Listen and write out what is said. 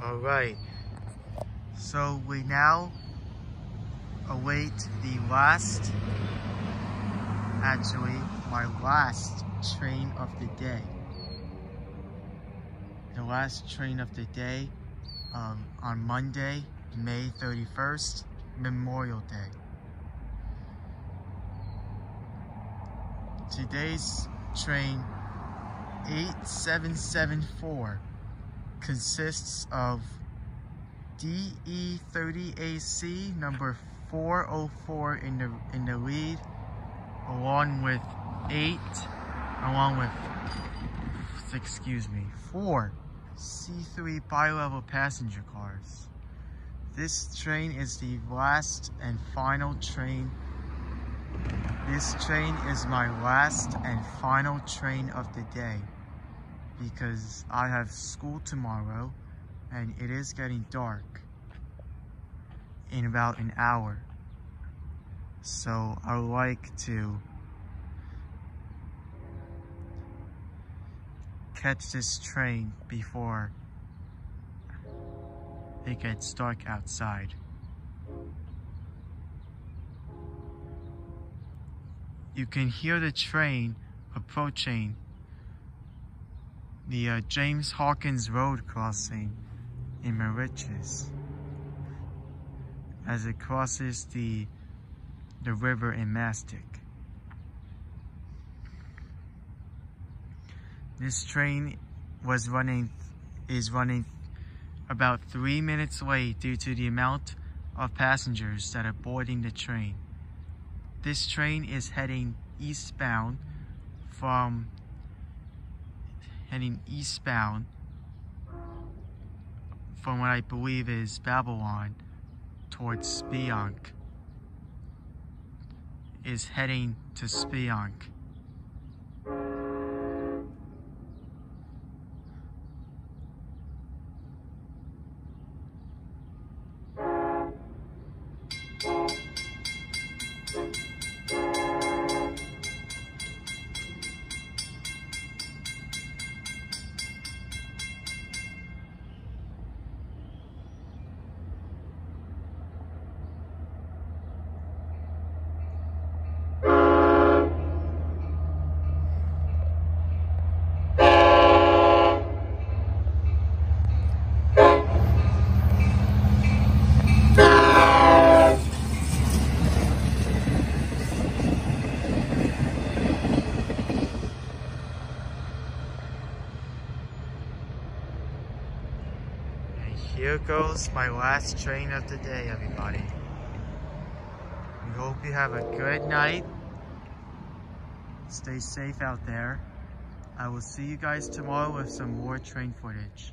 All right. So we now await the last, actually, my last train of the day. The last train of the day um, on Monday, May 31st, Memorial Day. Today's train 8774 consists of DE30AC number 404 in the in the lead along with 8 along with excuse me 4 C3 bi-level passenger cars. This train is the last and final train this train is my last and final train of the day because I have school tomorrow and it is getting dark in about an hour. So I would like to catch this train before it gets dark outside. You can hear the train approaching the uh, James Hawkins Road crossing in Moriches as it crosses the the river in Mastic. This train was running is running about three minutes late due to the amount of passengers that are boarding the train. This train is heading eastbound from heading eastbound from what I believe is Babylon towards Speonk is heading to Speonk. Here goes my last train of the day, everybody. We hope you have a good night. Stay safe out there. I will see you guys tomorrow with some more train footage.